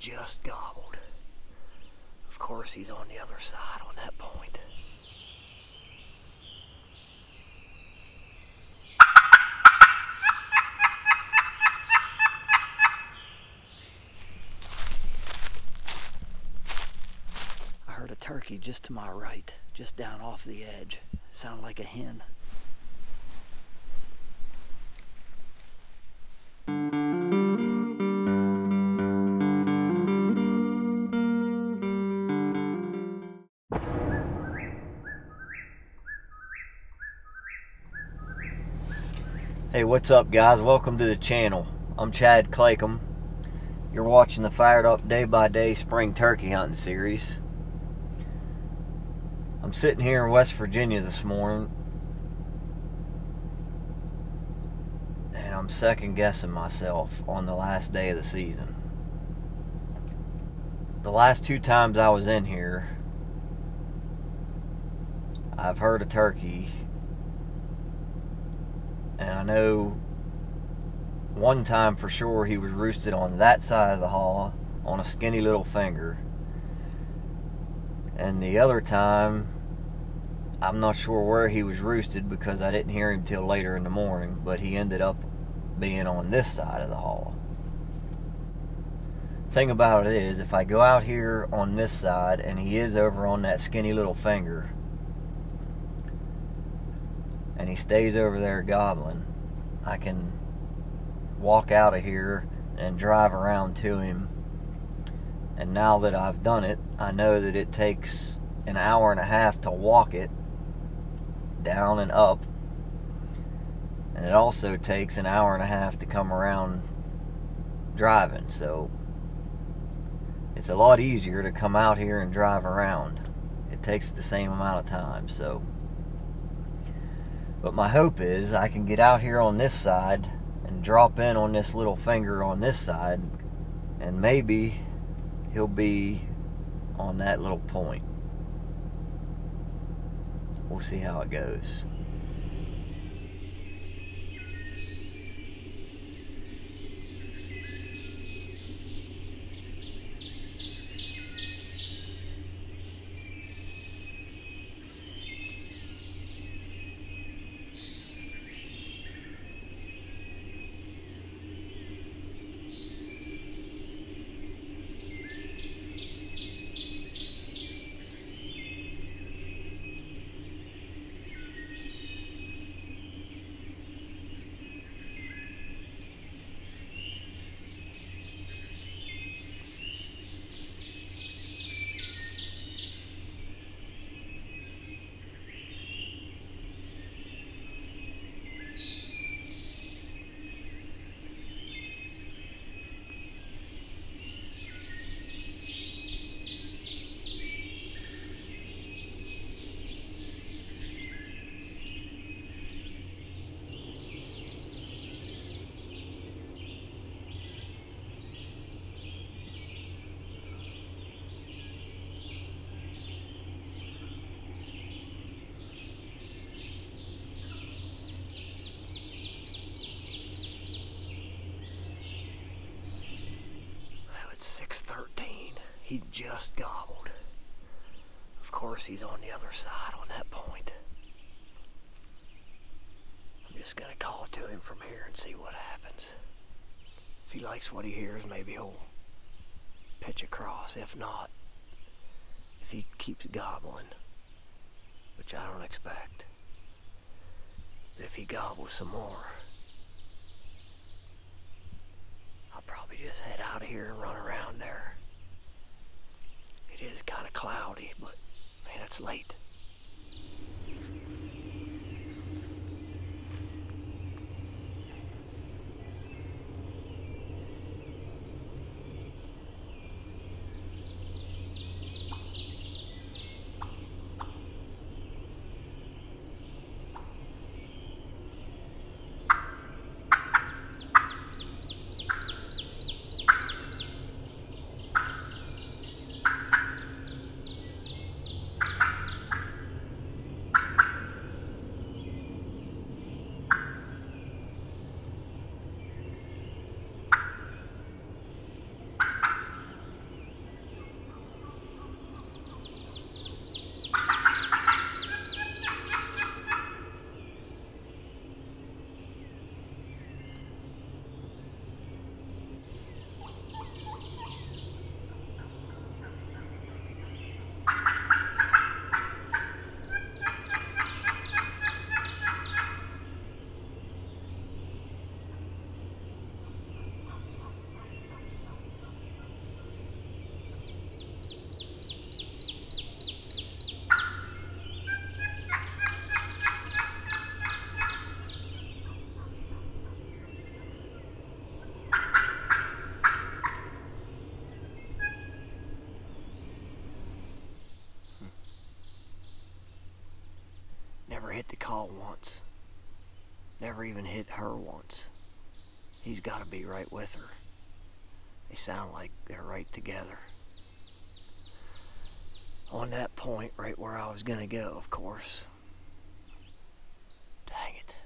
just gobbled. Of course, he's on the other side on that point. I heard a turkey just to my right, just down off the edge. Sounded like a hen. Hey, what's up, guys? Welcome to the channel. I'm Chad Claycomb. You're watching the Fired Up Day by Day Spring Turkey Hunting Series. I'm sitting here in West Virginia this morning, and I'm second guessing myself on the last day of the season. The last two times I was in here, I've heard a turkey and I know one time for sure he was roosted on that side of the hall on a skinny little finger. And the other time, I'm not sure where he was roosted because I didn't hear him till later in the morning, but he ended up being on this side of the hall. Thing about it is, if I go out here on this side and he is over on that skinny little finger, and he stays over there gobbling, I can walk out of here and drive around to him. And now that I've done it, I know that it takes an hour and a half to walk it down and up. And it also takes an hour and a half to come around driving. So it's a lot easier to come out here and drive around. It takes the same amount of time. So but my hope is I can get out here on this side and drop in on this little finger on this side and maybe he'll be on that little point. We'll see how it goes. He just gobbled. Of course, he's on the other side on that point. I'm just gonna call to him from here and see what happens. If he likes what he hears, maybe he'll pitch across. If not, if he keeps gobbling, which I don't expect, if he gobbles some more, I'll probably just head out of here and run around. It is kind of cloudy, but man, it's late. Call once. Never even hit her once. He's got to be right with her. They sound like they're right together. On that point, right where I was going to go, of course. Dang it.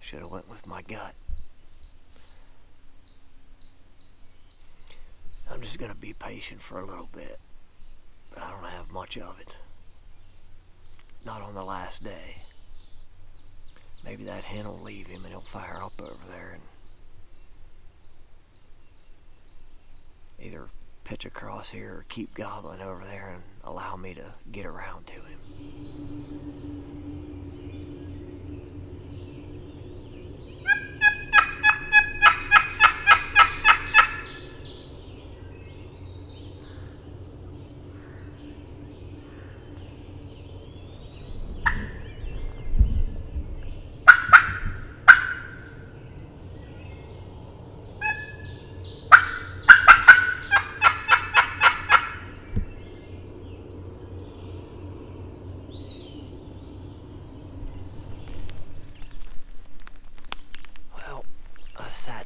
Should have went with my gut. I'm just going to be patient for a little bit. I don't have much of it. Not on the last day. Maybe that hen will leave him and he'll fire up over there and either pitch across here or keep gobbling over there and allow me to get around to him.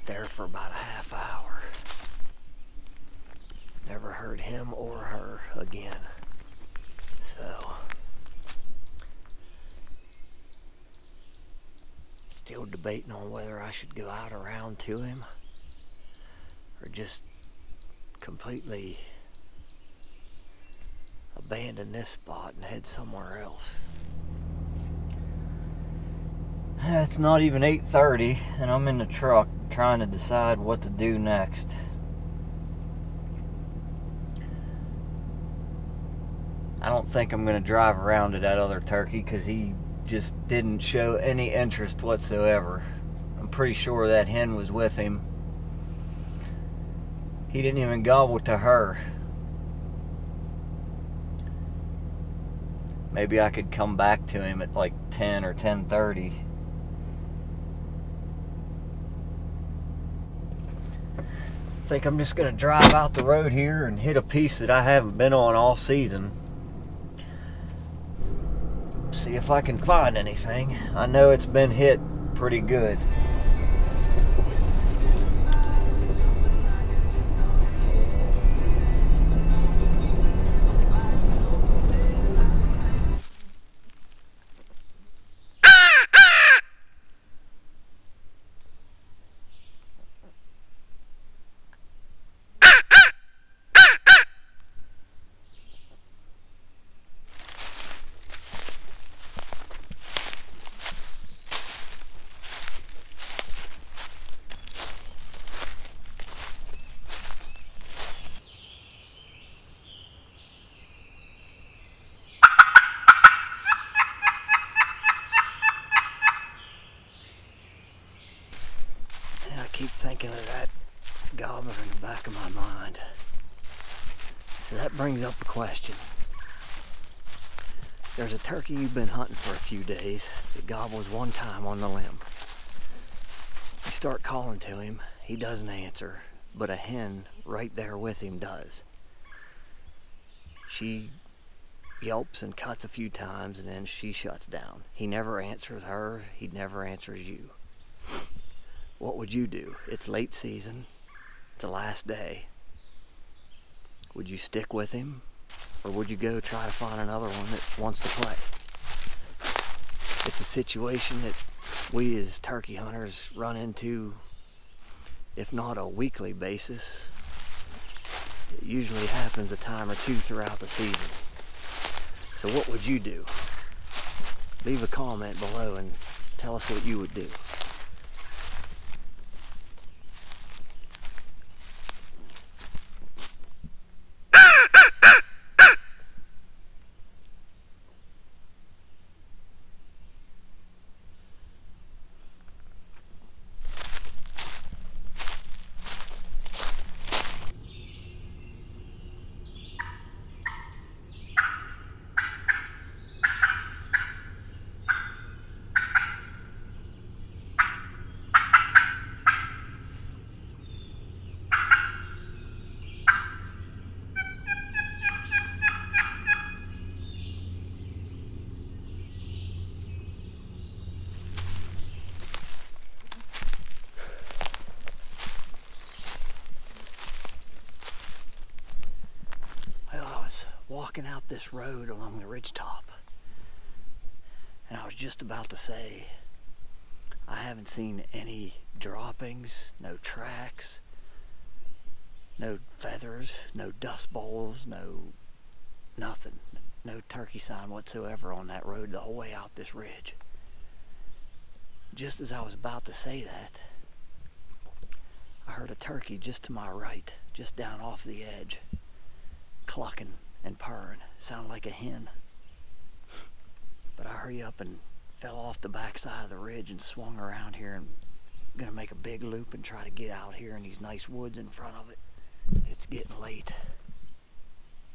There for about a half hour. Never heard him or her again. So, still debating on whether I should go out around to him or just completely abandon this spot and head somewhere else. It's not even 8.30 and I'm in the truck trying to decide what to do next. I don't think I'm going to drive around to that other turkey because he just didn't show any interest whatsoever. I'm pretty sure that hen was with him. He didn't even gobble to her. Maybe I could come back to him at like 10 or 10.30 think I'm just going to drive out the road here and hit a piece that I haven't been on all season. See if I can find anything. I know it's been hit pretty good. Thinking of that gobbler in the back of my mind. So that brings up a question. There's a turkey you've been hunting for a few days that gobbles one time on the limb. You start calling to him, he doesn't answer, but a hen right there with him does. She yelps and cuts a few times and then she shuts down. He never answers her, he never answers you what would you do? It's late season. It's the last day. Would you stick with him? Or would you go try to find another one that wants to play? It's a situation that we as turkey hunters run into, if not a weekly basis. It usually happens a time or two throughout the season. So what would you do? Leave a comment below and tell us what you would do. Walking out this road along the ridge top, and I was just about to say, I haven't seen any droppings, no tracks, no feathers, no dust bowls, no nothing, no turkey sign whatsoever on that road the whole way out this ridge. Just as I was about to say that, I heard a turkey just to my right, just down off the edge, clucking and purring. Sounded like a hen. But I hurry up and fell off the backside of the ridge and swung around here and gonna make a big loop and try to get out here in these nice woods in front of it. It's getting late.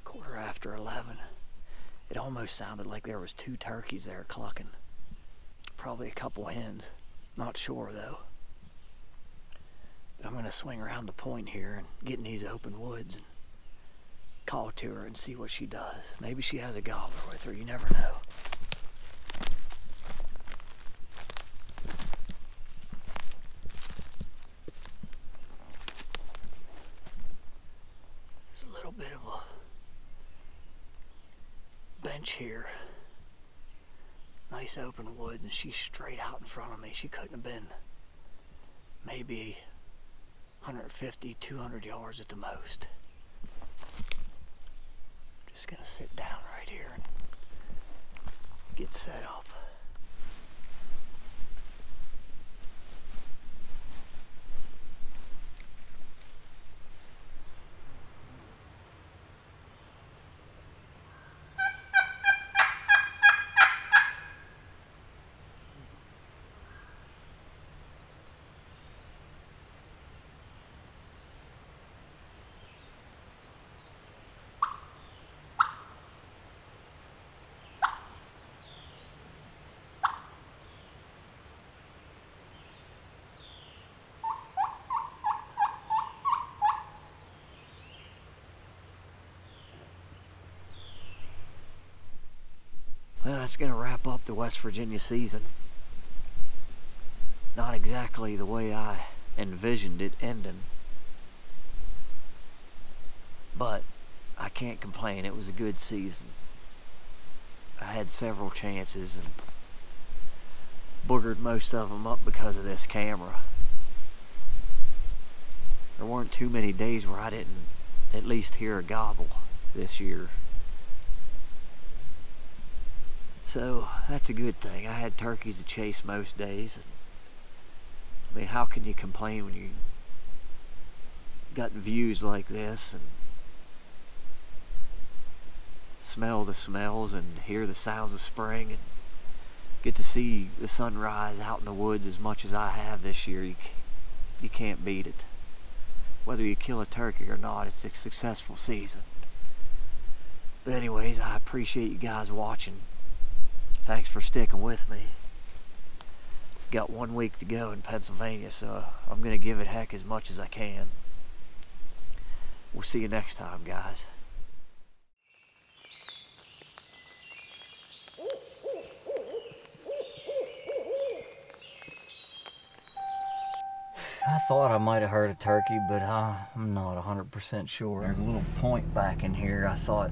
Quarter after 11. It almost sounded like there was two turkeys there clucking. Probably a couple hens. Not sure though. But I'm gonna swing around the point here and get in these open woods call to her and see what she does. Maybe she has a gobbler with her, you never know. There's a little bit of a bench here. Nice open woods, and she's straight out in front of me. She couldn't have been maybe 150, 200 yards at the most. Just gonna sit down right here and get set up. That's going to wrap up the West Virginia season. Not exactly the way I envisioned it ending. But I can't complain. It was a good season. I had several chances and boogered most of them up because of this camera. There weren't too many days where I didn't at least hear a gobble this year. So that's a good thing. I had turkeys to chase most days. I mean, how can you complain when you got views like this and smell the smells and hear the sounds of spring and get to see the sunrise out in the woods as much as I have this year? You, you can't beat it. Whether you kill a turkey or not, it's a successful season. But anyways, I appreciate you guys watching. Thanks for sticking with me. Got one week to go in Pennsylvania, so I'm going to give it heck as much as I can. We'll see you next time, guys. I thought I might have heard a turkey, but uh, I'm not 100% sure. There's a little point back in here. I thought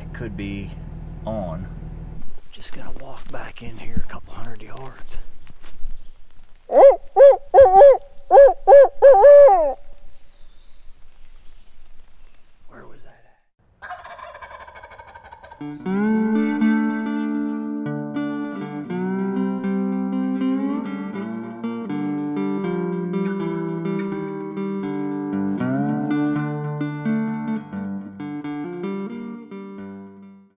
it could be on. Just gonna walk back in here a couple hundred yards.